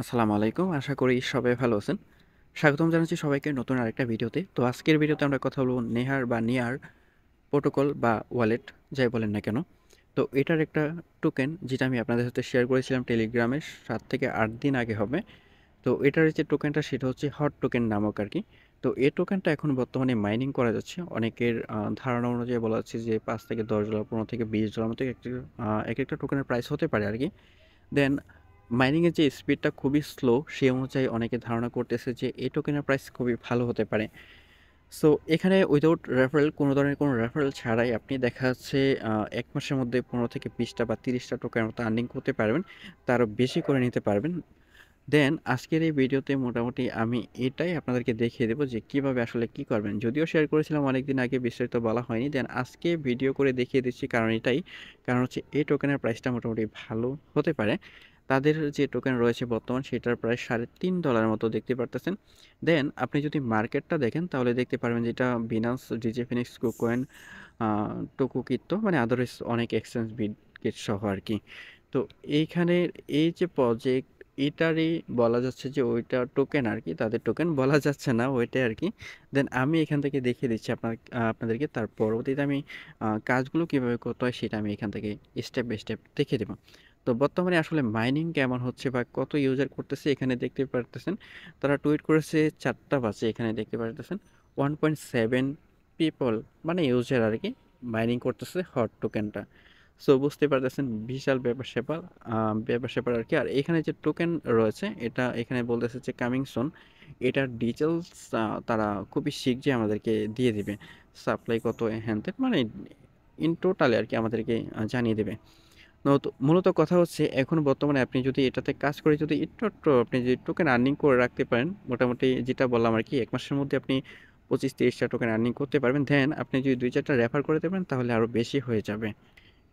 আসসালামু আলাইকুম। আশা করি সবাই ভালো আছেন। স্বাগতম জানাচ্ছি সবাইকে নতুন আরেকটা ভিডিওতে। তো আজকের ভিডিওতে আমরা কথা বলব নেহার বা নিয়ার প্রোটোকল বা ওয়ালেট, যাই বলেন না কেন। তো এটার একটা টোকেন যেটা আমি আপনাদের সাথে শেয়ার করেছিলাম টেলিগ্রামে সাত থেকে আট দিন আগে হবে। তো এটার যে টোকেনটা সেটা হচ্ছে হট টোকেন নামক আর কি। তো এই টোকেনটা এখন বর্তমানে মাইনিং করা যাচ্ছে। অনেকের ধারণা অনুযায়ী বলা যাচ্ছে যে পাঁচ থেকে দশ ডলার পনেরো থেকে বিশ ডলার মতো এক এক একটা টোকেনের প্রাইস হতে পারে আর কি। দেন মাইনিংয়ের যে স্পিডটা খুবই স্লো সে অনুযায়ী অনেকে ধারণা করতেছে যে এই টোকেনের প্রাইস খুবই ভালো হতে পারে। সো এখানে উইদাউট রেফারেল কোনো ধরনের কোনো রেফারেল ছাড়াই আপনি দেখা যাচ্ছে এক মাসের মধ্যে পনেরো থেকে বিশটা বা তিরিশটা টোকেনের মতো আর্নিং করতে পারবেন, তারও বেশি করে নিতে পারবেন। দেন আজকের এই ভিডিওতে মোটামুটি আমি এটাই আপনাদেরকে দেখিয়ে দেবো যে কীভাবে আসলে কি করবেন। যদিও শেয়ার করেছিলাম অনেকদিন আগে, বিস্তারিত বলা হয়নি। দেন আজকে ভিডিও করে দেখিয়ে দিচ্ছি কারণ এটাই, কারণ হচ্ছে এই টোকেনের প্রাইসটা মোটামুটি ভালো হতে পারে। তাদের যে টোকেন রয়েছে বর্তমান সেটার প্রায় সাড়ে তিন ডলার মতো দেখতে পারতেছেন। দেন আপনি যদি মার্কেটটা দেখেন তাহলে দেখতে পারবেন যেটা বিনান্স ডিজে ফিনিক্স কুকোয়েন টোকুকিত্ত মানে আদার্স অনেক এক্সচেঞ্জ বিট সহ আর কি। তো এইখানে এই যে প্রজেক্ট এটারই বলা যাচ্ছে যে ওইটা টোকেন আর কি, তাদের টোকেন বলা যাচ্ছে না, ওইটাই আর কি। দেন আমি এখান থেকে দেখিয়ে দিচ্ছি আপনার আপনাদেরকে, তার পরবর্তীতে আমি কাজগুলো কীভাবে করতে হয় সেটা আমি এখান থেকে স্টেপ বাই স্টেপ দেখিয়ে দেবো। তো বর্তমানে আসলে মাইনিং কেমন হচ্ছে বা কত ইউজার করতেছে এখানে দেখতে পারতেছেন? তারা টুইট করেছে চারটা বাজে এখানে দেখতে পারতেছেন। ওয়ান পয়েন্ট সেভেন পিপল মানে ইউজার আর কি মাইনিং করতেছে হট টোকেনটা সো বুঝতে পারতেছেন বিশাল ব্যাপার স্যাপার ব্যাপার স্যাপার আর কি। আর এখানে যে টোকেন রয়েছে, এটা এখানে বলতেছে যে কামিং সোন এটার ডিটেলস তারা খুবই শীঘ্রই আমাদেরকে দিয়ে দিবে। সাপ্লাই কত হ্যান মানে ইন টোটালে আর কি আমাদেরকে জানিয়ে দেবে। মূলত কথা হচ্ছে এখন বর্তমানে আপনি যদি এটাতে কাজ করে যদি একটু একটু আপনি যদি টোকেন আর্নিং করে রাখতে পারেন, মোটামুটি যেটা বললাম আর কি, এক মাসের মধ্যে আপনি পঁচিশ তিরিশটা টোকেন আর্নিং করতে পারবেন। দেন আপনি যদি দুই চারটা রেফার করে দেবেন, তাহলে আরও বেশি হয়ে যাবে।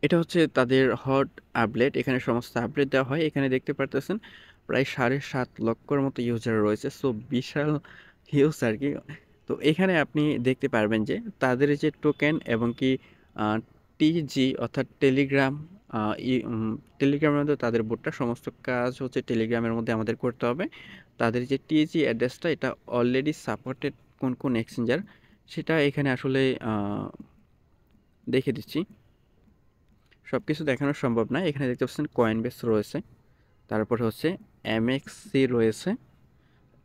এটা হচ্ছে তাদের হট আপডেট এখানে সমস্ত আপডেট দেওয়া হয়। এখানে দেখতে পারতেছেন প্রায় সাড়ে সাত লক্ষর মতো ইউজার রয়েছে। সো বিশাল হিউজ আর কি। তো এখানে আপনি দেখতে পারবেন যে তাদের যে টোকেন এবং কি টিজি অর্থাৎ টেলিগ্রাম টেলিগ্রামের মধ্যে তাদের বোর্ডটা, সমস্ত কাজ হচ্ছে টেলিগ্রামের মধ্যে আমাদের করতে হবে। তাদের যে টিজি অ্যাড্রেসটা এটা অলরেডি সাপোর্টেড কোন কোন এক্সচেঞ্জার সেটা এখানে আসলে দেখে দিচ্ছি। সব কিছু দেখানো সম্ভব না। এখানে দেখতে পাচ্ছেন কয়েন বেস রয়েছে। তারপরে হচ্ছে এমএক্সি রয়েছে।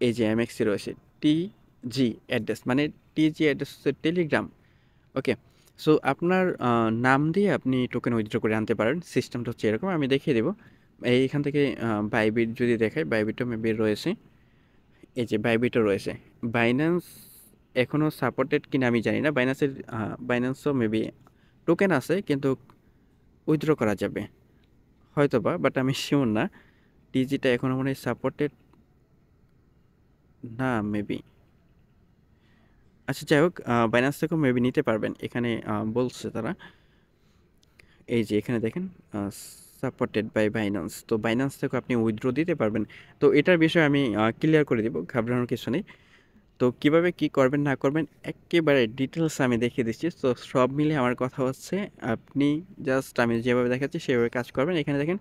এই যে এমএক্সি রয়েছে টিজি অ্যাড্রেস মানে টিজি অ্যাড্রেস হচ্ছে টেলিগ্রাম ওকে সো আপনার নাম দিয়ে আপনি টোকেন উইথড্র করে আনতে পারেন। সিস্টেমটা হচ্ছে এরকম, আমি দেখিয়ে দেবো। এইখান থেকে বাইবিট যদি দেখায় বাইবিটও মেবি রয়েছে। এই যে বাইবিটও রয়েছে। বাইন্যান্স এখনও সাপোর্টেড কিনা আমি জানি না। বাইন্যান্সের বাইন্যান্সও মেবি টোকেন আছে, কিন্তু উইথড্র করা যাবে। হয়তো বা বাট আমি শিওর না। টিজিটা এখনও মনে সাপোর্টেড না মেবি আচ্ছা যাই হোক বাইন্যান্স থেকেও মেবি নিতে পারবেন। এখানে বলছে তারা। এই যে এখানে দেখেন সাপোর্টেড বাই বাইন্যান্স তো বাইন্যান্স থেকেও আপনি উইথড্র দিতে পারবেন। তো এটার বিষয়ে আমি ক্লিয়ার করে দেবো, ঘাবড়ানোর কিছু নেই। তো কীভাবে কি করবেন, না করবেন, একেবারে ডিটেলস আমি দেখিয়ে দিচ্ছি। তো সব মিলে আমার কথা হচ্ছে, আপনি জাস্ট আমি যেভাবে দেখাচ্ছি, সেভাবে কাজ করবেন। এখানে দেখেন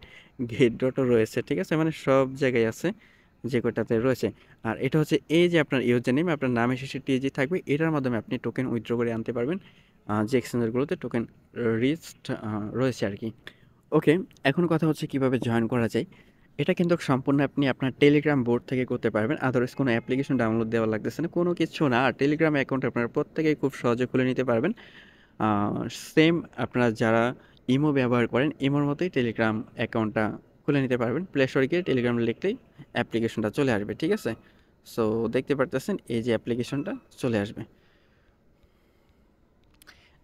গেট ডটও রয়েছে, ঠিক আছে? মানে সব জায়গায় আছে। যে কোটাতে রয়েছে। আর এটা হচ্ছে এই যে আপনার ইউজার নেম আপনার নামে শেষে টিএজি থাকবে, এটার মাধ্যমে আপনি টোকেন উইথড্র করে আনতে পারবেন। যে এক্সচেঞ্জারগুলোতে টোকেন রিস্ট রয়েছে আর কি। ওকে এখন কথা হচ্ছে কীভাবে জয়েন করা যায়। এটা কিন্তু সম্পূর্ণ আপনি আপনার টেলিগ্রাম বোর্ড থেকে করতে পারবেন। আদারওয়াইজ কোনো অ্যাপ্লিকেশন ডাউনলোড দেওয়া লাগতেছে না। কোনো কিছু না। আর টেলিগ্রাম অ্যাকাউন্ট আপনারা প্রত্যেকেই খুব সহজে খুলে নিতে পারবেন। সেম আপনারা যারা ইমো ব্যবহার করেন ইমোর মতোই টেলিগ্রাম অ্যাকাউন্টটা খুলে নিতে পারবেন। প্লে স্টোরে গিয়ে টেলিগ্রাম লিখতেই অ্যাপ্লিকেশনটা চলে আসবে, ঠিক আছে? সো দেখতে পারতেছেন এই যে অ্যাপ্লিকেশনটা চলে আসবে।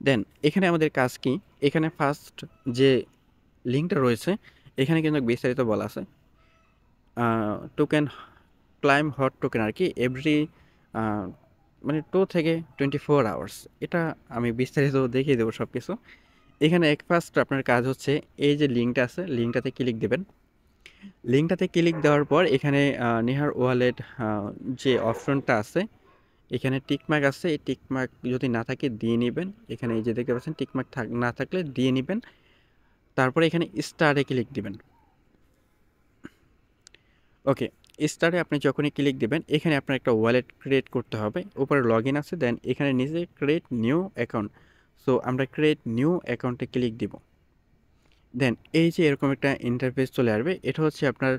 দেন এখানে আমাদের কাজ কি? এখানে ফার্স্ট যে লিঙ্কটা রয়েছে, এখানে কিন্তু বিস্তারিত বলা আছে। টোকেন ক্লাইম হট টোকেন আর কি এভরি মানে টু থেকে টোয়েন্টি ফোর আওয়ার্স এটা আমি বিস্তারিত দেখিয়ে দেবো সব কিছু এখানে এক ফার্স্ট আপনার কাজ হচ্ছে এই যে লিঙ্কটা আছে লিঙ্কটাতে ক্লিক দেবেন। লিঙ্কটাতে ক্লিক দেওয়ার পর এখানে নেহার ওয়ালেট যে অপশনটা আছে, এখানে টিকমার্ক আছে। এই টিকমার্ক যদি না থাকে দিয়ে নেবেন। এখানে এই যে দেখতে পাচ্ছেন টিকমার্ক থাক, না থাকলে দিয়ে নেবেন। তারপরে এখানে স্টারে ক্লিক দিবেন। ওকে স্টারে আপনি যখনই ক্লিক দেবেন, এখানে আপনার একটা ওয়ালেট ক্রিয়েট করতে হবে। উপরে লগ আছে দেন এখানে নিজে ক্রিয়েট নিউ অ্যাকাউন্ট সো আমরা ক্রিয়েট নিউ অ্যাকাউন্টে ক্লিক দিব। দেন এই যে এরকম একটা ইন্টারফেস চলে আসবে, এটা হচ্ছে আপনার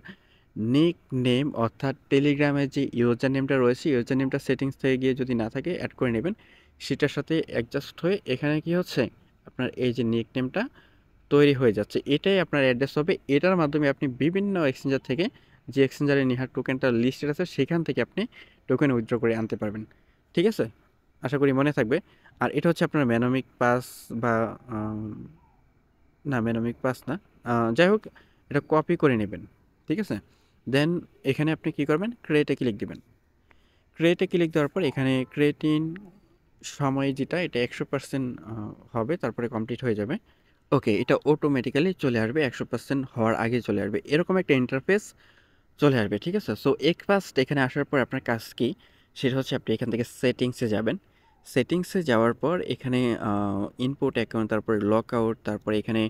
নিক নেম অর্থাৎ টেলিগ্রামের যে ইউজার নেমটা রয়েছে ইউজার নেমটা সেটিংস থেকে গিয়ে যদি না থাকে অ্যাড করে নেবেন। সেটার সাথে অ্যাডজাস্ট হয়ে এখানে কি হচ্ছে, আপনার এই যে নিক নেমটা তৈরি হয়ে যাচ্ছে। এটাই আপনার অ্যাড্রেস হবে। এটার মাধ্যমে আপনি বিভিন্ন এক্সচেঞ্জার থেকে যে এক্সচেঞ্জারে নিহার টোকেনটা লিস্টেড আছে, সেখান থেকে আপনি টোকেন উইথড্র করে আনতে পারবেন। ঠিক আছে? আশা করি মনে থাকবে। আর এটা হচ্ছে আপনার ম্যানোমিক পাস বা না ম্যানোমিক পাস না। যাই হোক, এটা কপি করে নেবেন, ঠিক আছে? দেন এখানে আপনি কি করবেন? ক্রিয়েটে ক্লিক দিবেন। ক্রিয়েটে ক্লিক দেওয়ার পর এখানে ক্রিয়েটিন সময় যেটা, এটা একশো পার্সেন্ট হবে, তারপরে কমপ্লিট হয়ে যাবে। ওকে এটা অটোমেটিক্যালি চলে আসবে, একশো পার্সেন্ট হওয়ার আগে চলে আসবে। এরকম একটা ইন্টারফেস চলে আসবে, ঠিক আছে? সো এক ফার্স্ট এখানে আসার পর আপনার কাজ কি? সেটা হচ্ছে আপনি এখান থেকে সেটিংসে যাবেন। সেটিংসে যাওয়ার পর এখানে ইনপুট অ্যাকাউন্ট তারপরে লক আউট তারপরে এখানে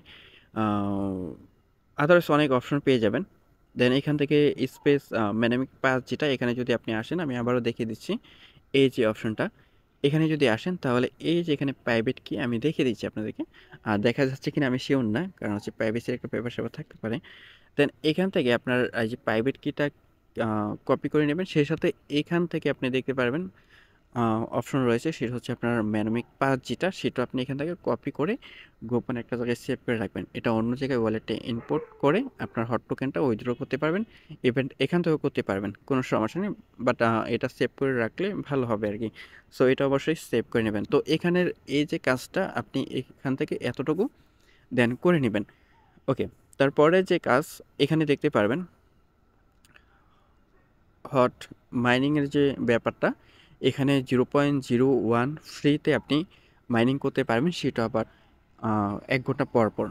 আদার্স অনেক অপশন পেয়ে যাবেন। দেন এখান থেকে স্পেস ম্যানামিক পাস যেটা, এখানে যদি আপনি আসেন, আমি আবারও দেখিয়ে দিচ্ছি এই যে অপশনটা এখানে যদি আসেন, তাহলে এই যে এখানে প্রাইভেট কি আমি দেখিয়ে দিচ্ছি আপনাদেরকে। আর দেখা যাচ্ছে কিনা আমি শিওর না, কারণ হচ্ছে প্রাইভেসির একটা পেপার সেপার থাকতে পারে। দেন এখান থেকে আপনার এই যে প্রাইভেট কিটা কপি করে নেবেন। সেই সাথে এখান থেকে আপনি দেখতে পারবেন অপশন রয়েছে, সেটা হচ্ছে আপনার ম্যানোমিক পাস যেটা, সেটা আপনি এখান থেকে কপি করে গোপন একটা জায়গায় সেভ করে রাখবেন। এটা অন্য জায়গায় ওয়ালেটে ইনপোর্ট করে আপনার হট টোকেনটা উইথড্র করতে পারবেন ইভেন্ট এখান থেকেও করতে পারবেন, কোনো সমস্যা নেই বাট এটা সেভ করে রাখলে ভালো হবে আর কি। সো এটা অবশ্যই সেভ করে নেবেন। তো এখানের এই যে কাজটা, আপনি এখান থেকে এতটুকু দেন করে নেবেন। ওকে তারপরে যে কাজ, এখানে দেখতে পারবেন হট মাইনিংয়ের যে ব্যাপারটা এখানে জিরো পয়েন্ট জিরো ওয়ান ফ্রিতে আপনি মাইনিং করতে পারবেন, সেটা আবার এক ঘণ্টা পর পর।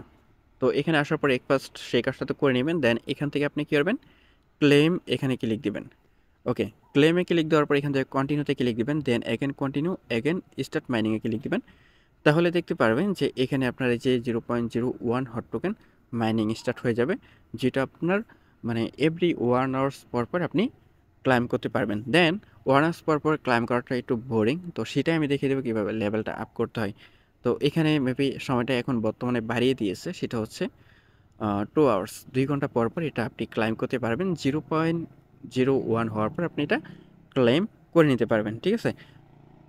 তো এখানে আসার পর এক ফার্স্ট সেই কাজটা তো করে নেবেন দেন এখান থেকে আপনি কী করবেন? ক্লেম এখানে ক্লিক দিবেন। ওকে ক্লেমে ক্লিক দেওয়ার পর এখান থেকে কন্টিনিউতে ক্লিক দিবেন then again continue again start মাইনিংয়ে click দিবেন। তাহলে দেখতে পারবেন যে এখানে আপনার এই যে zero point zero one hot token mining start হয়ে যাবে, যেটা আপনার মানে এভরি ওয়ান আওয়ার্স পর পর আপনি ক্লাইম করতে পারবেন। দেন ওয়ান আওয়ার্স পর পর ক্লাইম করাটা একটু বোরিং তো সেটাই আমি দেখিয়ে দেবো কীভাবে লেভেলটা আপ করতে হয়। তো এখানে মেবি সময়টা এখন বর্তমানে বাড়িয়ে দিয়েছে, সেটা হচ্ছে টু আওয়ার্স দুই ঘণ্টা পর পর এটা আপনি ক্লাইম করতে পারবেন। জিরো পয়েন্ট জিরো ওয়ান হওয়ার পর আপনি এটা ক্লেম করে নিতে পারবেন, ঠিক আছে?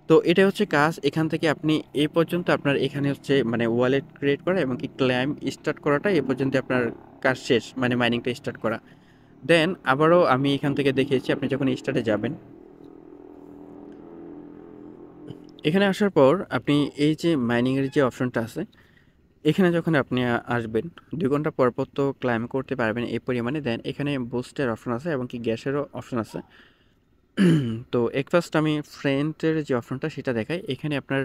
তো এটা হচ্ছে কাজ, এখান থেকে আপনি এই পর্যন্ত আপনার এখানে হচ্ছে মানে ওয়ালেট ক্রিয়েট করা এবং কি ক্লাইম স্টার্ট করাটা এ পর্যন্ত আপনার কাজ শেষ মানে মাইনিংটা স্টার্ট করা। দেন আবারও আমি এখান থেকে দেখিয়েছি, আপনি যখন স্টার্টে যাবেন। এখানে আসার পর আপনি এই যে মাইনিংয়ের যে অপশনটা আছে, এখানে যখন আপনি আসবেন, দুই ঘণ্টা পর পর তো ক্লাইম করতে পারবেন এই পরিমাণে। দেন এখানে বুস্টের অপশন আছে এবং কি গ্যাসেরও অপশন আছে। তো এক ফার্স্ট আমি ফ্রেন্ডের যে অপশনটা সেটা দেখাই। এখানে আপনার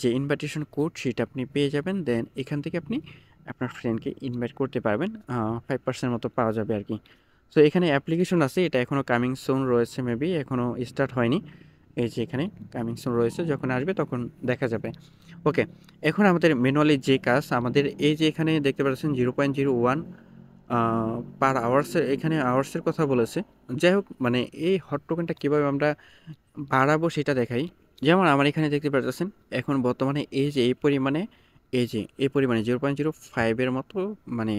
যে ইনভাইটেশন কোড সেটা আপনি পেয়ে যাবেন। দেন এখান থেকে আপনি আপনার ফ্রেন্ডকে ইনভাইট করতে পারবেন। ফাইভ পার্সেন্ট মতো পাওয়া যাবে আর কি। সো এখানে অ্যাপ্লিকেশন আছে, এটা এখনও কামিং সোন রয়েছে মেবি এখনও স্টার্ট হয়নি। এই যে এখানে কামিং সোন রয়েছে, যখন আসবে তখন দেখা যাবে। ওকে এখন আমাদের ম্যানুয়ালি যে কাজ, আমাদের এই যে এখানে দেখতে পাচ্ছেন zero point zero one per আওয়ার্সের এখানে আওয়ার্সের কথা বলেছে। যাই হোক মানে এই হট টোকেনটা কীভাবে আমরা বাড়াবো সেটা দেখাই। যেমন আমার এখানে দেখতে পাচ্ছেন, এখন বর্তমানে এই যে এই পরিমাণে, এই যে এই পরিমাণে জিরো পয়েন্ট জিরো ফাইভের মতো মানে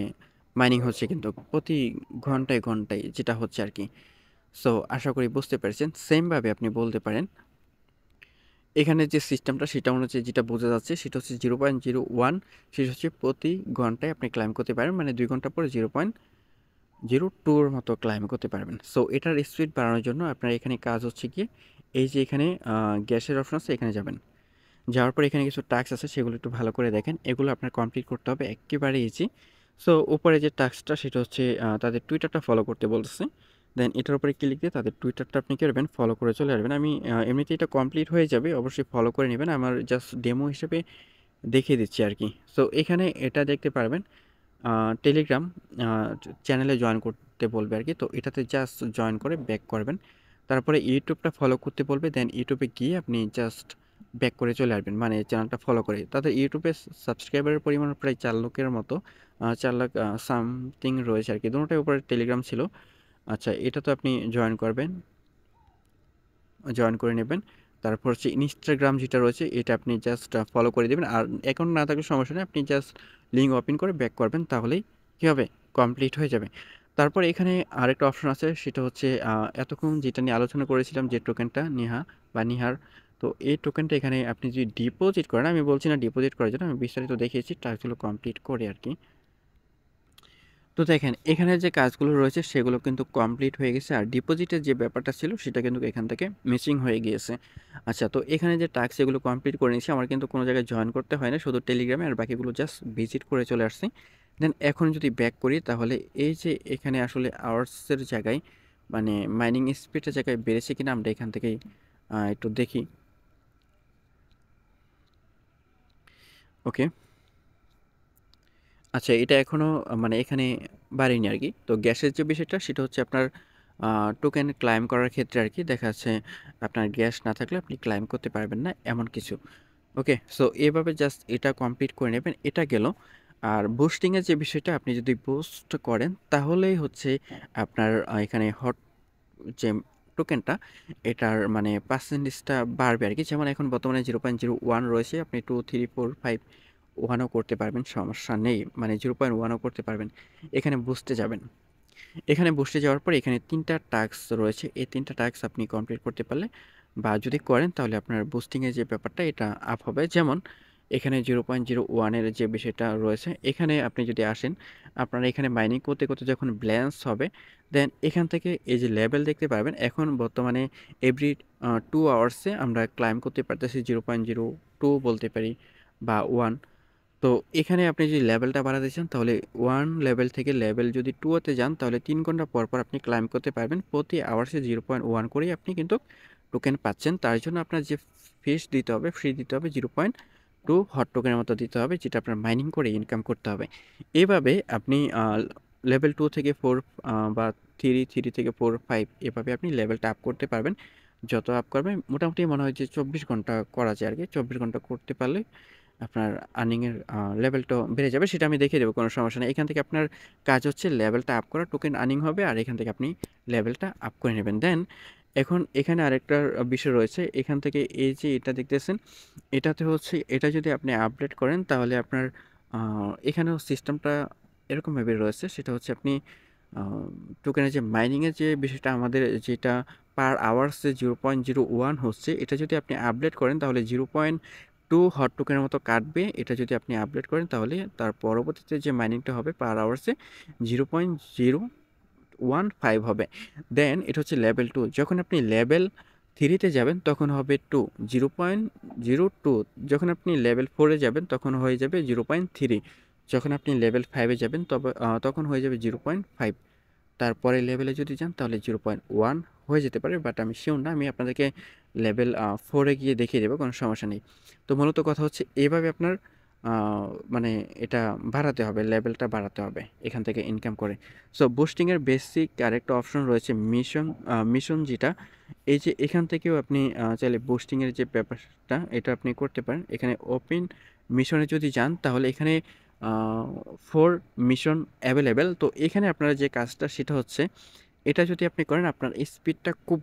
মাইনিং হচ্ছে কিন্তু প্রতি ঘন্টায় ঘন্টায় যেটা হচ্ছে আর কি। সো আশা করি বুঝতে পেরেছেন। সেমভাবে আপনি বলতে পারেন, এখানে যে সিস্টেমটা সেটা হচ্ছে যেটা বোঝা যাচ্ছে সেটা হচ্ছে জিরো পয়েন্ট জিরো ওয়ান সেটা হচ্ছে প্রতি ঘন্টায় আপনি ক্লাইম করতে পারেন মানে দুই ঘণ্টা পরে জিরো পয়েন্ট জিরো টুর মতো ক্লাইম করতে পারবেন। সো এটার স্পিড বাড়ানোর জন্য আপনার এখানে কাজ হচ্ছে কি এই যে এখানে গ্যাসের অপশন আছে, এখানে যাবেন। যাওয়ার পর এখানে কিছু টাস্ক আছে, সেগুলো একটু ভালো করে দেখেন। এগুলো আপনার কমপ্লিট করতে হবে একেবারে ইজি সো উপরে যে টাস্কটা সেটা হচ্ছে তাদের টুইটারটা ফলো করতে বলতেছে। দেন এটার উপরে ক্লিক দিয়ে তাদের টুইটারটা আপনি করবেন? ফলো করে চলে আসবেন। আমি এমনিতে এটা কমপ্লিট হয়ে যাবে, অবশ্যই ফলো করে নেবেন। আমার জাস্ট ডেমো হিসেবে দেখিয়ে দিচ্ছি আর কি। সো এখানে এটা দেখতে পারবেন টেলিগ্রাম চ্যানেলে জয়েন করতে বলবে আর কি। তো এটাতে জাস্ট জয়েন করে ব্যাক করবেন। তারপরে ইউটিউবটা ফলো করতে বলবে। দেন ইউটিউবে গিয়ে আপনি জাস্ট ব্যাক করে চলে আসবেন মানে চ্যানেলটা ফলো করে। তাদের ইউটিউবে সাবস্ক্রাইবারের পরিমাণ প্রায় চার লক্ষের মতো চার লাখ সামথিং রয়েছে আর কি দুটোটাই উপরে টেলিগ্রাম ছিল। আচ্ছা এটা তো আপনি জয়েন করবেন। জয়েন করে নেবেন। তারপর হচ্ছে ইনস্টাগ্রাম যেটা রয়েছে, এটা আপনি জাস্ট ফলো করে দেবেন। আর অ্যাকাউন্ট না থাকলে সমস্যা নেই, আপনি জাস্ট লিঙ্ক ওপেন করে ব্যাক করবেন, তাহলেই কী হবে? কমপ্লিট হয়ে যাবে। তারপর এখানে আরেকটা অপশন আছে, সেটা হচ্ছে এতক্ষণ যেটা নিয়ে আলোচনা করেছিলাম যে টোকেনটা নিহা বা নিহার তো এই টোকেনটা এখানে আপনি যদি ডিপোজিট করেন, আমি বলছি না ডিপোজিট করার জন্য, আমি বিস্তারিত দেখিয়েছি, টাস্কগুলো কমপ্লিট করে আর কি। তো দেখেন, এখানে যে কাজগুলো রয়েছে, সেগুলো কিন্তু কমপ্লিট হয়ে গেছে, আর ডিপোজিটের যে ব্যাপারটা ছিল, সেটা কিন্তু এখান থেকে মিসিং হয়ে গিয়েছে। আচ্ছা তো এখানে যে টাস্ক এগুলো কমপ্লিট করে নিয়েছি, আমার কিন্তু কোনো জায়গায় জয়েন করতে হয় না, শুধু টেলিগ্রামে আর বাকিগুলো জাস্ট ভিজিট করে চলে আসছি। দেন এখন যদি ব্যাক করি, তাহলে এই যে এখানে আসলে আওয়ার্সের জায়গায় মানে মাইনিং স্পিডের জায়গায় বেড়েছে কিনা, আমরা এখান থেকেই একটু দেখি। ওকে। আচ্ছা এটা এখনও মানে এখানে বাড়েনি আর কি। তো গ্যাসের যে বিষয়টা, সেটা হচ্ছে আপনার টোকেন ক্লাইম করার ক্ষেত্রে আর কি দেখা যাচ্ছে আপনার গ্যাস না থাকলে আপনি ক্লাইম করতে পারবেন না, এমন কিছু। ওকে সো এভাবে জাস্ট এটা কমপ্লিট করে নেবেন, এটা গেল। আর বুস্টিংয়ের যে বিষয়টা, আপনি যদি বুস্ট করেন, তাহলেই হচ্ছে আপনার এখানে হট যে টোকেনটা এটার মানে পার্সেন্টেজটা বাড়বে আর কি যেমন এখন বর্তমানে জিরো পয়েন্ট জিরো ওয়ান রয়েছে, আপনি টু থ্রি ফোর ফাইভ ওয়ানও করতে পারবেন, সমস্যা নেই। মানে জিরো পয়েন্ট ওয়ানও করতে পারবেন। এখানে বুঝতে যাবেন। এখানে বুস্টে যাওয়ার পর এখানে তিনটা টাস্ক রয়েছে। এই তিনটা টাস্ক আপনি কমপ্লিট করতে পারলে বা যদি করেন তাহলে আপনার বুস্টিংয়ের যে ব্যাপারটা, এটা আপ হবে। যেমন এখানে জিরো পয়েন্ট জিরো ওয়ানের যে বিষয়টা রয়েছে, এখানে আপনি যদি আসেন, আপনারা এখানে মাইনিং করতে করতে যখন ব্যালেন্স হবে দেন এখান থেকে এই যে লেভেল দেখতে পারবেন, এখন বর্তমানে এভরি টু আওয়ার্সে আমরা ক্লাইম করতে পারতেছি জিরো পয়েন্ট জিরো টু বলতে পারি বা ওয়ান তো এখানে আপনি যদি লেভেলটা বাড়াতে চান, তাহলে ওয়ান লেভেল থেকে লেভেল যদি টুতে যান, তাহলে তিন ঘণ্টা পর পর আপনি ক্লাইম করতে পারবেন। প্রতি আওয়ার্সে জিরো পয়েন্ট ওয়ান করেই আপনি কিন্তু টোকেন পাচ্ছেন। তার জন্য আপনার যে ফিস দিতে হবে ফ্রি দিতে হবে জিরো পয়েন্ট টু হট টোকেনের মতো দিতে হবে, যেটা আপনার মাইনিং করে ইনকাম করতে হবে। এভাবে আপনি লেভেল টু থেকে ফোর বা থ্রি থ্রি থেকে ফোর ফাইভ এভাবে আপনি লেভেলটা আপ করতে পারবেন। যত আপ করবেন মোটামুটি মনে হয় যে চব্বিশ ঘণ্টা করা যায় আর কি চব্বিশ ঘণ্টা করতে পারলে আপনার আর্নিংয়ের লেভেলটা বেড়ে যাবে, সেটা আমি দেখিয়ে দেবো, কোনো সমস্যা নেই। এখান থেকে আপনার কাজ হচ্ছে লেভেলটা আপ করা টোকেন আর্নিং হবে, আর এখান থেকে আপনি লেভেলটা আপ করে নেবেন। দেন এখন এখানে আরেকটা বিষয় রয়েছে। এখান থেকে এই যে এটা দেখতেছেন, এটাতে হচ্ছে এটা যদি আপনি আপডেট করেন তাহলে আপনার এখানেও সিস্টেমটা এরকমভাবে রয়েছে। সেটা হচ্ছে আপনি টোকেনের যে মাইনিংয়ের যে বিষয়টা আমাদের যেটা পার আওয়ার্সে জিরো পয়েন্ট জিরো ওয়ান হচ্ছে, এটা যদি আপনি আপডেট করেন তাহলে জিরো পয়েন্ট টু হট টোকেনের মতো কাটবে। এটা যদি আপনি আপডেট করেন তাহলে তার পরবর্তীতে যে মাইনিংটা হবে per আওয়ার্সে zero point zero one five হবে। দেন এটা হচ্ছে লেভেল টু যখন আপনি লেভেল থ্রিতে যাবেন, তখন হবে two zero point zero two যখন আপনি লেভেল ফোরে যাবেন, তখন হয়ে যাবে জিরো পয়েন্ট থ্রি যখন আপনি লেভেল ফাইভে যাবেন, তবে তখন হয়ে যাবে জিরো পয়েন্ট ফাইভ তারপরে লেভেলে যদি যান, তাহলে জিরো পয়েন্ট ওয়ান হয়ে যেতে পারে বাট আমি শিওর না। আমি আপনাদেরকে লেভেল ফোরে গিয়ে দেখিয়ে দেবো, কোনো সমস্যা নেই। তো মূলত কথা হচ্ছে, এভাবে আপনার মানে এটা বাড়াতে হবে, লেভেলটা বাড়াতে হবে এখান থেকে ইনকাম করে। সো বুস্টিংয়ের বেসিক আরেকটা অপশন রয়েছে মিশন মিশন যেটা, এই যে এখান থেকেও আপনি চাইলে বুস্টিংয়ের যে ব্যাপারটা, এটা আপনি করতে পারেন। এখানে ওপেন মিশনে যদি যান, তাহলে এখানে ফোর মিশন অ্যাভেলেবেল তো এখানে আপনারা যে কাজটা, সেটা হচ্ছে, এটা যদি আপনি করেন, আপনার স্পিডটা খুব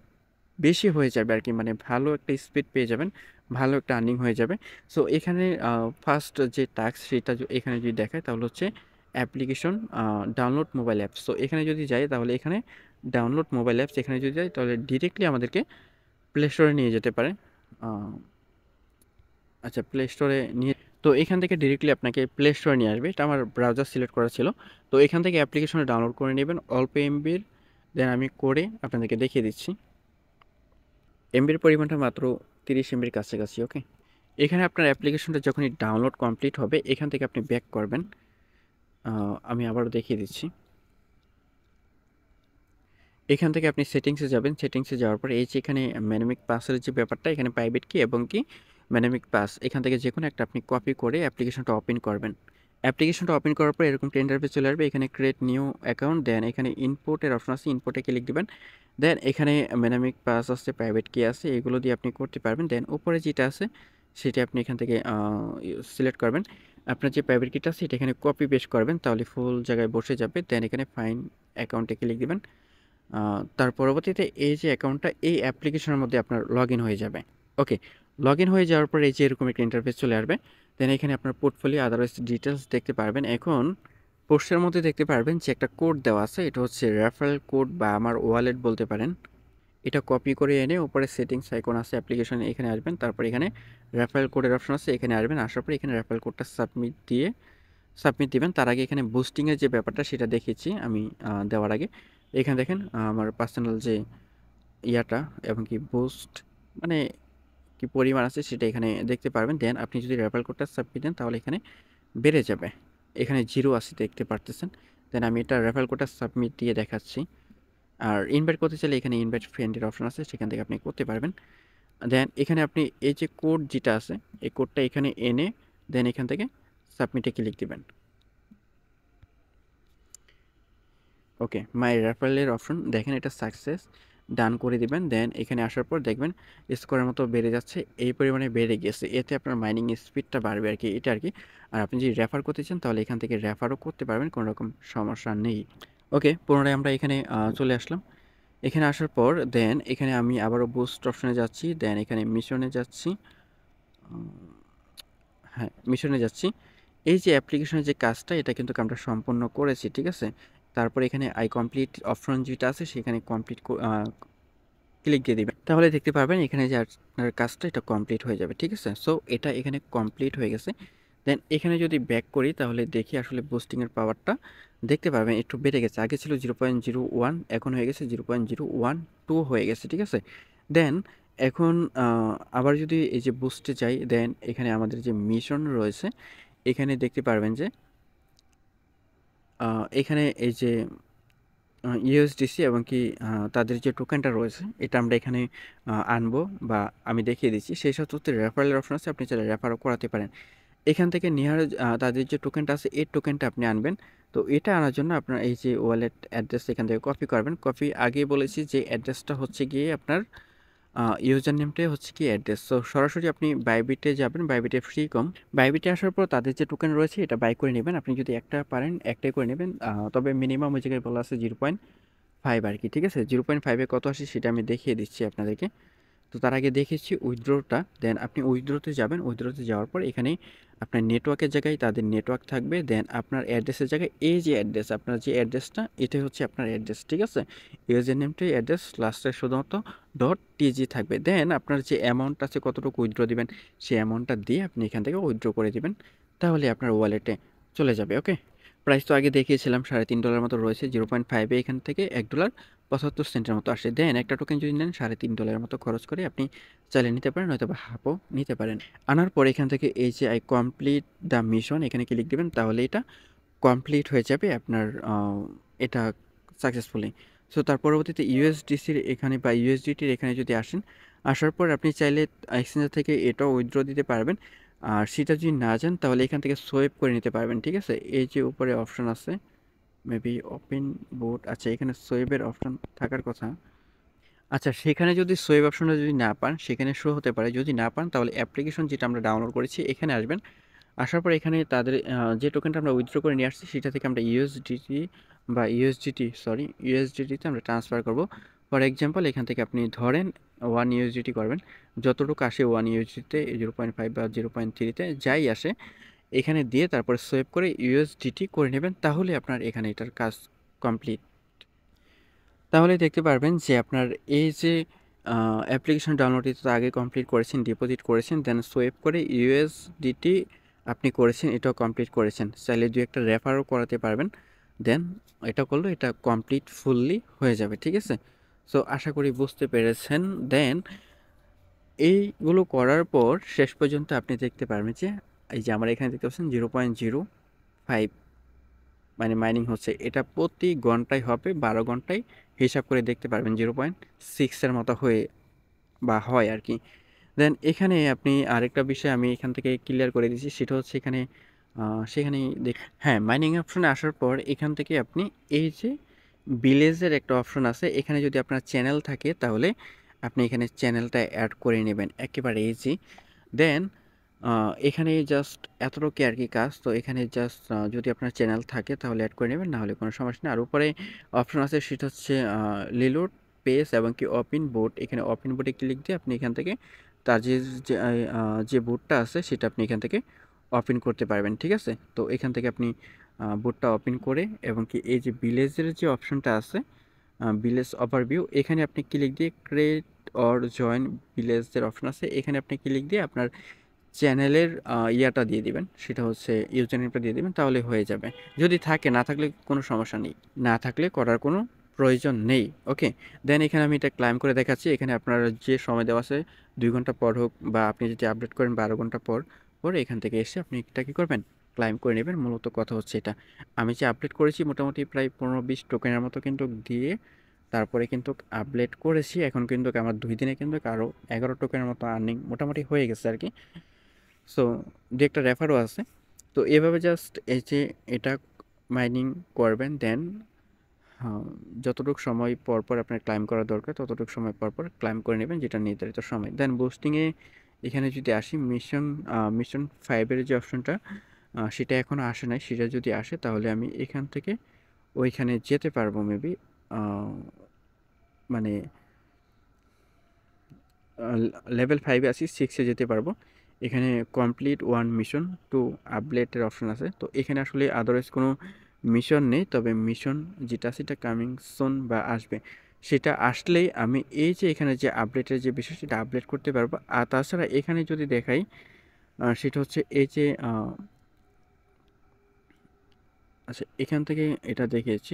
বেশি হয়ে যাবে আর কি মানে ভালো একটা স্পিড পেয়ে যাবেন, ভালো একটা আর্নিং হয়ে যাবে। সো এখানে ফার্স্ট যে টাস্ক সেটা এখানে যদি দেখায় তাহলে হচ্ছে application download mobile apps so এখানে যদি যাই তাহলে এখানে ডাউনলোড মোবাইল অ্যাপস এখানে যদি যাই তাহলে ডিরেক্টলি আমাদেরকে প্লে স্টোরে নিয়ে যেতে পারে। আচ্ছা প্লে স্টোরে নিয়ে, তো এখান থেকে ডিরেক্টলি আপনাকে প্লে স্টোরে নিয়ে আসবে। এটা আমার ব্রাউজার সিলেক্ট করা ছিল। তো এখান থেকে অ্যাপ্লিকেশনে ডাউনলোড করে নেবেন, অল্প এমবির দেন আমি করে আপনাদেরকে দেখিয়ে দিচ্ছি। এমবির পরিমাণটা মাত্র তিরিশ এমবির কাছাকাছি ওকে এখানে আপনার অ্যাপ্লিকেশনটা যখনই ডাউনলোড কমপ্লিট হবে, এখান থেকে আপনি ব্যাক করবেন। আমি আবারও দেখিয়ে দিচ্ছি। এখান থেকে আপনি সেটিংসে যাবেন। সেটিংসে যাওয়ার পর এই যে এখানে ম্যানেমিক পাসের যে ব্যাপারটা, এখানে প্রাইভেট কি এবং কি ম্যানেমিক পাস এখান থেকে যে কোনো একটা আপনি কপি করে অ্যাপ্লিকেশনটা ওপেন করবেন। অ্যাপ্লিকেশনটা ওপেন করার পর এরকম টেন্ডার পেজ চলে আসবে। এখানে ক্রিয়েট নিউ অ্যাকাউন্ট দেন এখানে ইনপোর্টের অপশন আছে। ইনপোর্টে ক্লিক দেবেন। দেন এখানে মেনামিক পাস আছে প্রাইভেট কি আছে, এগুলো দিয়ে আপনি করতে পারবেন। দেন উপরে যেটা আছে, সেটা আপনি এখান থেকে সিলেক্ট করবেন। আপনার যে প্রাইভেট কিটা আছে এখানে কপি পেস্ট করবেন, তাহলে ফুল জায়গায় বসে যাবে। দেন এখানে ফাইন অ্যাকাউন্টে ক্লিক দেবেন। তার পরবর্তীতে এই যে অ্যাকাউন্টটা এই অ্যাপ্লিকেশনের মধ্যে আপনার লগ হয়ে যাবে। ওকে লগ হয়ে যাওয়ার পর এই যে এরকম একটা ইন্টারফেস চলে আসবে। দেন এখানে আপনার পোর্টফোলিও আদারওয়াইজ ডিটেলস দেখতে পারবেন। এখন পোস্টের মধ্যে দেখতে পারবেন যে একটা কোড দেওয়া আছে। এটা হচ্ছে রেফারেল কোড বা আমার ওয়ালেট বলতে পারেন। এটা কপি করে এনে উপরে সেটিংস আইকন আছে, অ্যাপ্লিকেশন এখানে আসবেন। তারপর এখানে রেফারেল কোডের অপশন আছে, এখানে আসবেন। আসার পর এখানে রেফারেল কোডটা সাবমিট দিয়ে সাবমিট দিবেন। তার আগে এখানে বুস্টিংয়ের যে ব্যাপারটা সেটা দেখেছি আমি দেওয়ার আগে। এখানে দেখেন আমার পার্সোনাল যে ইয়াটা এবং কি বুস্ট মানে কি পরিমাণ আছে সেটা এখানে দেখতে পারবেন। দেন আপনি যদি রেফারেল কোডটা সাবমিট দেন তাহলে এখানে বেড়ে যাবে। এখানে জিরো আছে দেখতে পারতেছেন। দেন আমি এটা রেফারেল কোডটা সাবমিট দিয়ে দেখাচ্ছি। আর ইনভাইট করতে চাইলে এখানে ইনভাইট ফ্রেন্ডের অপশন আছে, সেখান থেকে আপনি করতে পারবেন। দেন এখানে আপনি এই যে কোড যেটা আছে, এই কোডটা এখানে এনে দেন এখান থেকে সাবমিটে ক্লিক দিবেন। ওকে মাই রেফারেলের অপশন দেখেন এটা সাকসেস ডান করে দিবেন, দেন এখানে আসার পর দেখবেন স্কোরের মতো বেড়ে যাচ্ছে, এই পরিমাণে বেড়ে গেছে। এতে আপনার মাইনিং স্পিডটা বাড়বে আর কি এটা আর কি আর আপনি যদি রেফার করতে চান, তাহলে এখান থেকে রেফারও করতে পারবেন, কোনো রকম সমস্যা নেই। ওকে, পুনরায় আমরা এখানে চলে আসলাম। এখানে আসার পর, দেন এখানে আমি আবারও বুস্ট অপশনে যাচ্ছি, দেন এখানে মিশনে যাচ্ছি। হ্যাঁ মিশনে যাচ্ছি। এই যে অ্যাপ্লিকেশনের যে কাজটা, এটা কিন্তু আমরা সম্পন্ন করেছি, ঠিক আছে? তারপর এখানে আই কমপ্লিট অপশন যেটা আছে সেখানে কমপ্লিট ক্লিক দিয়ে দেবেন। তাহলে দেখতে পারবেন এখানে যে আপনার কাজটা এটা কমপ্লিট হয়ে যাবে, ঠিক আছে? সো এটা এখানে কমপ্লিট হয়ে গেছে। দেন এখানে যদি ব্যাক করি তাহলে দেখি আসলে বুস্টিংয়ের পাওয়ারটা দেখতে পারবেন একটু বেড়ে গেছে। আগে ছিল জিরো পয়েন্ট জিরো ওয়ান এখন হয়ে গেছে zero point zero one two হয়ে গেছে, ঠিক আছে? দেন এখন আবার যদি এই যে বুস্টে যাই দেন এখানে আমাদের যে মিশন রয়েছে, এখানে দেখতে পারবেন যে এখানে এই যে ইউএসডিসি এবং কি তাদের যে টোকেনটা রয়েছে, এটা আমরা এখানে আনব বা আমি দেখিয়ে দিচ্ছি। সেই সব তথ্যের রেফারেলের অপশন আছে, আপনি চাইলে রেফারও করাতে পারেন। এখান থেকে নিয়ার তাদের যে টোকেনটা আছে, এই টোকেনটা আপনি আনবেন। তো এটা আনার জন্য আপনার এই যে ওয়ালেট অ্যাড্রেস এখান থেকে কপি করবেন। কপি আগে বলেছি যে অ্যাড্রেসটা হচ্ছে গিয়ে আপনার ইউজার নেমটাই হচ্ছে কি অ্যাড্রেস। তো সরাসরি আপনি বাইবিটে যাবেন বাইবিটে ফ্রি কম বাইবিটে আসার পর তাদের যে টোকেন রয়েছে, এটা বাই করে নেবেন। আপনি যদি একটা পারেন একটাই করে নেবেন। তবে মিনিমাম ওই জায়গায় বলা আছে জিরো পয়েন্ট ফাইভ আর কি, ঠিক আছে? জিরো পয়েন্ট ফাইভে কত আসে সেটা আমি দেখিয়ে দিচ্ছি আপনাদেরকে। তো তার আগে দেখেছি উইথড্রোটা দেন আপনি উইথড্রোতে যাবেন উইথড্রোতে যাওয়ার পর এখানে আপনার নেটওয়ার্কের জায়গায় তাদের নেটওয়ার্ক থাকবে দেন আপনার অ্যাড্রেসের জায়গায় এই যে অ্যাড্রেস আপনার যে অ্যাড্রেসটা এটাই হচ্ছে আপনার অ্যাড্রেস ঠিক আছে? ইউজার নেমটাই অ্যাড্রেস লাস্টে শুধুমাত্র ডট টিজি থাকবে দেন আপনার যে অ্যামাউন্ট আছে কতটুকু উইথড্র দেবেন, সেই অ্যামাউন্টটা দিয়ে আপনি এখান থেকে উইথড্র করে দিবেন, তাহলে আপনার ওয়ালেটে চলে যাবে ওকে প্রাইস তো আগে দেখিয়েছিলাম, সাড়ে তিন ডলার মতো রয়েছে জিরো পয়েন্ট ফাইভে এখান থেকে এক ডলার পঁচাত্তর সেন্টের মতো আসে। দেন একটা টোকেন যদি নেন, সাড়ে তিন ডলারের মতো খরচ করে আপনি চালিয়ে নিতে পারেন হয়তো বা হাফও নিতে পারেন। আনার পর এখান থেকে এই যে আই কমপ্লিট দ্য মিশন এখানে ক্লিক দেবেন, তাহলে এটা কমপ্লিট হয়ে যাবে আপনার এটা সাকসেসফুলি সো তার পরবর্তীতে ইউএসডিসির এখানে বা ইউএসডিটির এখানে যদি আসেন, আসার পর আপনি চাইলে এক্সচেঞ্জার থেকে এটাও উইথড্র দিতে পারবেন। আর সেটা যদি না যান তাহলে এখান থেকে সোয়েপ করে নিতে পারবেন, ঠিক আছে? এই যে উপরে অপশন আছে মেবি ওপেন বোর্ড আচ্ছা এখানে সোয়েবের অপশন থাকার কথা। আচ্ছা সেখানে যদি সোয়েব অপশনটা যদি না পান, সেখানে শো হতে পারে। যদি না পান, তাহলে অ্যাপ্লিকেশন যেটা আমরা ডাউনলোড করেছি, এখানে আসবেন। আসার পর এখানে তাদের যে টোকেনটা আমরা উইথড্র করে নিয়ে আসছি, সেটা থেকে আমরা ইউএসডিটি বা ইউএসডিটি সরি ইউএসডিটিতে আমরা ট্রান্সফার করব। ফর এক্সাম্পল এখান থেকে আপনি ধরেন ওয়ান ইউএসডিটি করবেন। যতটুকু আসে ওয়ান ইউএসডিতে জিরো পয়েন্ট ফাইভ বা জিরো পয়েন্ট থ্রিতে যাই আসে, এখানে দিয়ে তারপরে সোয়েপ করে ইউএসডিটি করে নেবেন, তাহলে আপনার এখানে এটার কাজ কমপ্লিট তাহলে দেখতে পারবেন যে আপনার এই যে অ্যাপ্লিকেশন ডাউনলোডটি তো আগে কমপ্লিট করেছেন ডিপোজিট করেছেন দেন সোয়েপ করে ইউএসডিটি আপনি করেছেন, এটাও কমপ্লিট করেছেন। চাইলে দু একটা রেফারও করাতে পারবেন দেন এটা করলে এটা কমপ্লিট ফুললি হয়ে যাবে, ঠিক আছে? সো আশা করি বুঝতে পেরেছেন। দেন এইগুলো করার পর শেষ পর্যন্ত আপনি দেখতে পারবেন যে, এই যে আমরা এখানে দেখতে পাচ্ছেন জিরো পয়েন্ট জিরো ফাইভ মানে মাইনিং হচ্ছে। এটা প্রতি ঘন্টায় হবে, বারো ঘন্টায় হিসাব করে দেখতে পারবেন জিরো পয়েন্ট সিক্সের মতো হয়ে বা হয় আর কি। দেন এখানে আপনি আরেকটা বিষয় আমি এখান থেকে ক্লিয়ার করে দিচ্ছি, সেটা হচ্ছে এখানে সেখানে দেখ হ্যাঁ মাইনিং অপশনে আসার পর এখান থেকে আপনি এই যে ভিলেজের একটা অপশন আছে। এখানে যদি আপনার চ্যানেল থাকে, তাহলে আপনি এখানে চ্যানেলটা অ্যাড করে নেবেন। একেবারে ইজি দেন এখানে জাস্ট এতটুকু আর কি কাজ। তো এখানে জাস্ট যদি আপনার চ্যানেল থাকে, তাহলে অ্যাড করে নেবেন নাহলে কোনো সমস্যা নেই। আর উপরে অপশন আছে, সেটা হচ্ছে লিলোড পেস এবং কি অপিন বোর্ড এখানে অপিন বোর্ডে ক্লিক দিয়ে আপনি এখান থেকে তার যে যে বোর্ডটা আছে, সেটা আপনি এখান থেকে ওপেন করতে পারবেন, ঠিক আছে? তো এখান থেকে আপনি বোর্ডটা ওপেন করে এবং কি এই যে ভিলেজের যে অপশনটা আছে ভিলেজ ওভারভিউ এখানে আপনি ক্লিক দিয়ে ক্রিয়েট অর জয়েন ভিলেজের অপশন আছে, এখানে আপনি ক্লিক দিয়ে আপনার চ্যানেলের ইয়াটা দিয়ে দিবেন, সেটা হচ্ছে ইউজার নেমটা দিয়ে দিবেন, তাহলে হয়ে যাবে। যদি থাকে, না থাকলে কোনো সমস্যা নেই, না থাকলে করার কোনো প্রয়োজন নেই ওকে দেন এখানে আমি এটা ক্লাইম করে দেখাচ্ছি, এখানে আপনার যে সময় দেওয়া আছে, দুই ঘণ্টা পর হোক বা আপনি যদি আপডেট করেন বারো ঘণ্টা পর পর এখান থেকে এসে আপনি এটা কী করবেন? ক্লাইম করে নেবেন। মূলত কথা হচ্ছে এটা। আমি যে আপডেট করেছি মোটামুটি প্রায় পনেরো বিশ টোকেনের মতো কিন্তু দিয়ে তারপরে কিন্তু আপডেট করেছি। এখন কিন্তু আমার দুই দিনে কিন্তু আরও এগারো টোকেনের মতো আর্নিং মোটামুটি হয়ে গেছে আর কি সো দু একটা রেফারও আছে। তো এভাবে জাস্ট এই যে এটা মাইনিং করবেন দেন যতটুকু সময় পর পর আপনার ক্লাইম করা দরকার, ততটুকু সময় পর পর ক্লাইম করে নেবেন যেটা নির্ধারিত সময়। দেন বুস্টিংয়ে এখানে যদি আসি মিশন মিশন ফাইভের যে অপশনটা সেটা এখনও আসে নাই। সেটা যদি আসে, তাহলে আমি এখান থেকে ওইখানে যেতে পারব মেবি মানে লেভেল ফাইভে আসি সিক্সে যেতে পারব। এখানে কমপ্লিট ওয়ান মিশন টু আপডেটের অপশন আছে। তো এখানে আসলে আদারওয়াইজ কোনো মিশন নেই, তবে মিশন যেটা সেটা কামিং সোন বা আসবে। সেটা আসলেই আমি এই যে এখানে যে আপডেটের যে বিষয়, সেটা আপডেট করতে পারব। আর তাছাড়া এখানে যদি দেখাই সেটা হচ্ছে এই যে আচ্ছা এখান থেকে এটা দেখিয়েছি।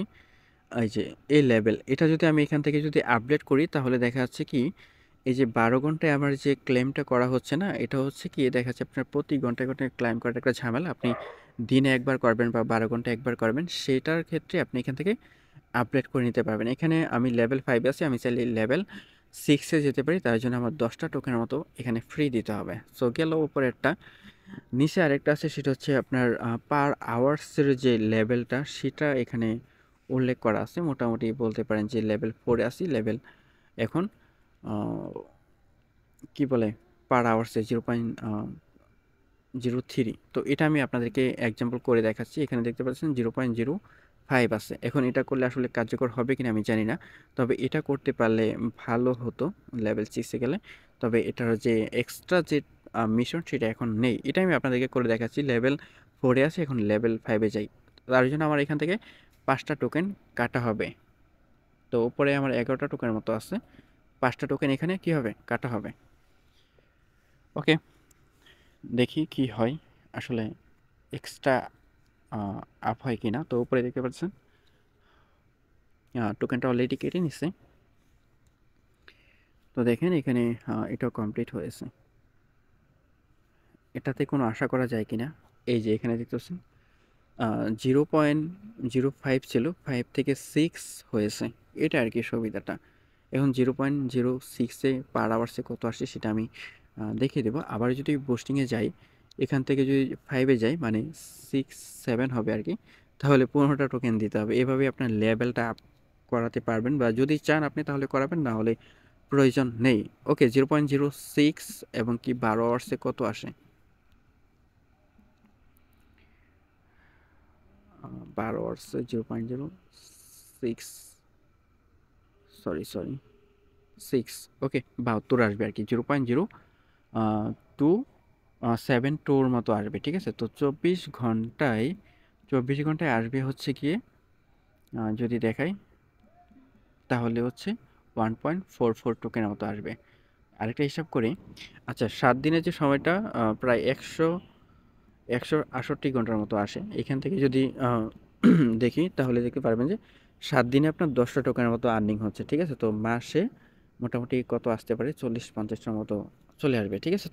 এই যে এই লেভেল এটা যদি আমি এখান থেকে যদি আপডেট করি, তাহলে দেখা যাচ্ছে কি, এই যে বারো ঘন্টায় আমার যে ক্লেমটা করা হচ্ছে না, এটা হচ্ছে কি, দেখা যাচ্ছে আপনার প্রতি ঘন্টায় ঘন্টায় ক্লাইম করাটা একটা ঝামেলা। আপনি দিনে একবার করবেন বা বারো ঘণ্টা একবার করবেন, সেটার ক্ষেত্রে আপনি এখান থেকে আপডেট করে নিতে পারবেন। এখানে আমি লেভেল ফাইভ আছি, আমি চাইলে লেভেল সিক্সে যেতে পারি, তার জন্য আমার দশটা টোকেনের মতো এখানে ফ্রি দিতে হবে। সো গেল একটা নিচে আরেকটা আছে, সেটা হচ্ছে আপনার পার আওয়ার্সের যে লেভেলটা সেটা এখানে উল্লেখ করা আছে। মোটামুটি বলতে পারেন যে লেভেল ফোরে আসি লেভেল এখন কি বলে পার আওয়ার্সে জিরো পয়েন্ট জিরো থ্রি তো এটা আমি আপনাদেরকে এক্সাম্পল করে দেখাচ্ছি। এখানে দেখতে পাচ্ছেন জিরো পয়েন্ট জিরো ফাইভ আছে। এখন এটা করলে আসলে কার্যকর হবে কিনা আমি জানি না। তবে এটা করতে পারলে ভালো হতো লেভেল সিক্সে গেলে। তবে এটার যে এক্সট্রা যে মিশন সেটা এখন নেই। এটা আমি আপনাদেরকে করে দেখাচ্ছি। লেভেল ফোরে আছে, এখন লেভেল ফাইভে যাই। তার জন্য আমার এখান থেকে পাঁচটা টোকেন কাটা হবে। তো উপরে আমার এগারোটা টোকেনের মতো আছে। পাঁচটা টোকেন এখানে কি হবে? কাটা হবে। ওকে দেখি কি হয়। আসলে এক্সট্রা আপ হয় কি না তো উপরে দেখতে পাচ্ছেন। টোকেনটা অলরেডি কেটে নিচ্ছে তো দেখেন এখানে এটাও কমপ্লিট হয়েছে। এটাতে কোনো আশা করা যায় কি না এই যে এখানে দেখতেছেন জিরো পয়েন্ট জিরো ফাইভ ছিল, ফাইভ থেকে সিক্স হয়েছে। এটা আর কি সুবিধাটা। এখন জিরো পয়েন্ট জিরো সিক্সে পার আওয়ার্সে কত আসছে সেটা আমি দেখিয়ে দেবো। আবার যদি বোস্টিংয়ে যাই, এখান থেকে যদি ফাইভে যাই মানে সিক্স সেভেন হবে আর কি, তাহলে পনেরোটা টোকেন দিতে হবে। এভাবে আপনার লেভেলটা আপ করাতে পারবেন বা যদি চান আপনি তাহলে করাবেন, না হলে প্রয়োজন নেই। Okay, zero point zero six এবং কি বারো আওয়ার্সে কত আসে? বারো আওয়ার্সে zero point zero six, sorry sorry, six, okay, বাহাত্তর আসবে আর কি, zero point zero two seven টুর মতো আসবে, ঠিক আছে? তো চব্বিশ ঘন্টায় চব্বিশ ঘন্টায় আসবে হচ্ছে গিয়ে যদি দেখাই, তাহলে হচ্ছে ওয়ান পয়েন্ট ফোর ফোর টোকেনের মতো আসবে। আরেকটা হিসাব করি আচ্ছা সাত দিনের যে সময়টা প্রায় একশো একশো আষট্টি ঘণ্টার মতো আসে। এখান থেকে যদি দেখি, তাহলে দেখতে পারবেন যে সাত দিনে আপনার দশটা টোকেনের মতো আর্নিং হচ্ছে, ঠিক আছে? তো মাসে মোটামুটি কত আসতে পারে? চল্লিশ পঞ্চাশটার মতো চলে আসবে, ঠিক আছে?